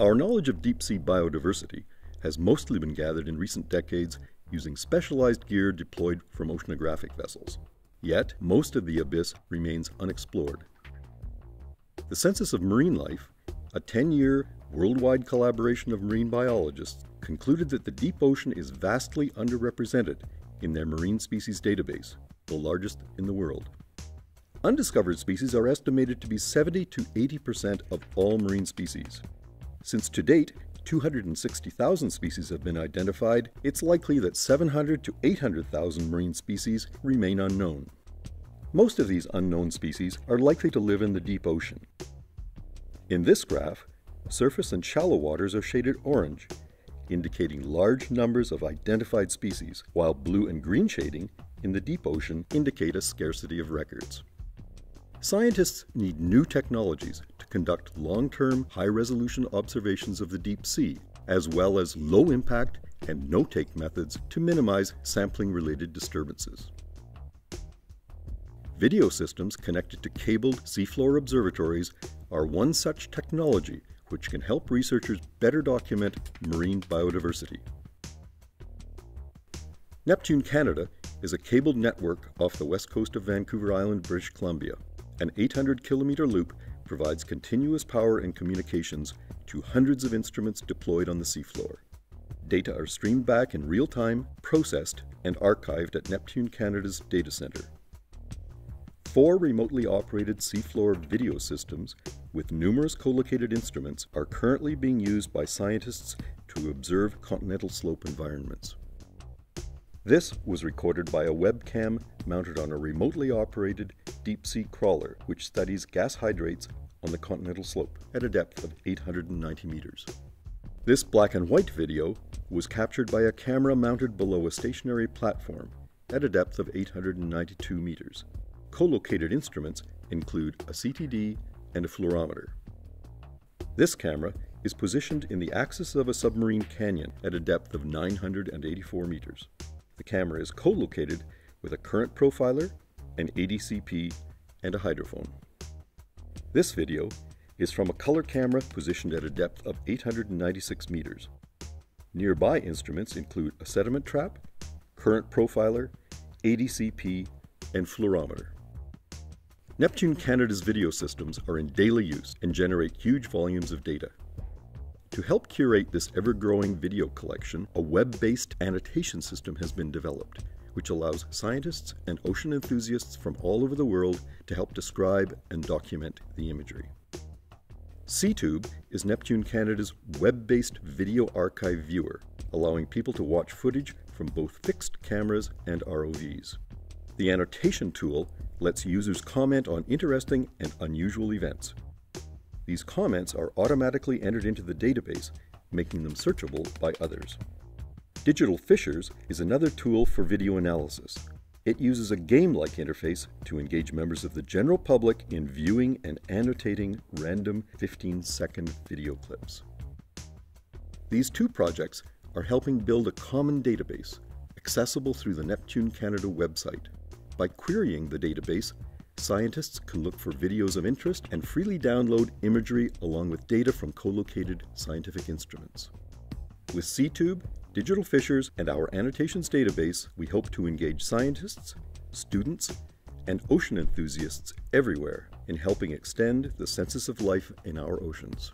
Our knowledge of deep sea biodiversity has mostly been gathered in recent decades using specialized gear deployed from oceanographic vessels. Yet, most of the abyss remains unexplored. The Census of Marine Life, a 10 year worldwide collaboration of marine biologists, concluded that the deep ocean is vastly underrepresented in their marine species database, the largest in the world. Undiscovered species are estimated to be 70 to 80% of all marine species. Since to date, 260,000 species have been identified, it's likely that 700 to 800,000 marine species remain unknown. Most of these unknown species are likely to live in the deep ocean. In this graph, surface and shallow waters are shaded orange, indicating large numbers of identified species, while blue and green shading in the deep ocean indicate a scarcity of records. Scientists need new technologies to conduct long-term, high-resolution observations of the deep sea, as well as low-impact and no-take methods to minimize sampling-related disturbances. Video systems connected to cabled seafloor observatories are one such technology which can help researchers better document marine biodiversity. Neptune Canada is a cabled network off the west coast of Vancouver Island, British Columbia. An 800 kilometer loop provides continuous power and communications to hundreds of instruments deployed on the seafloor. Data are streamed back in real time, processed, and archived at Neptune Canada's data center. Four remotely operated seafloor video systems with numerous co-located instruments are currently being used by scientists to observe continental slope environments. This was recorded by a webcam mounted on a remotely operated deep sea crawler which studies gas hydrates on the continental slope at a depth of 890 meters. This black and white video was captured by a camera mounted below a stationary platform at a depth of 892 meters. Co-located instruments include a CTD and a fluorometer. This camera is positioned in the axis of a submarine canyon at a depth of 984 meters. The camera is co-located with a current profiler, an ADCP, and a hydrophone. This video is from a color camera positioned at a depth of 896 meters. Nearby instruments include a sediment trap, current profiler, ADCP, and fluorometer. Neptune Canada's video systems are in daily use and generate huge volumes of data. To help curate this ever-growing video collection, a web-based annotation system has been developed, which allows scientists and ocean enthusiasts from all over the world to help describe and document the imagery. SeaTube is Neptune Canada's web-based video archive viewer, allowing people to watch footage from both fixed cameras and ROVs. The annotation tool lets users comment on interesting and unusual events, these comments are automatically entered into the database, making them searchable by others. Digital Fishers is another tool for video analysis. It uses a game-like interface to engage members of the general public in viewing and annotating random 15-second video clips. These two projects are helping build a common database accessible through the Neptune Canada website. By querying the database, Scientists can look for videos of interest and freely download imagery along with data from co-located scientific instruments. With SeaTube, Digital Fishers, and our annotations database, we hope to engage scientists, students, and ocean enthusiasts everywhere in helping extend the census of life in our oceans.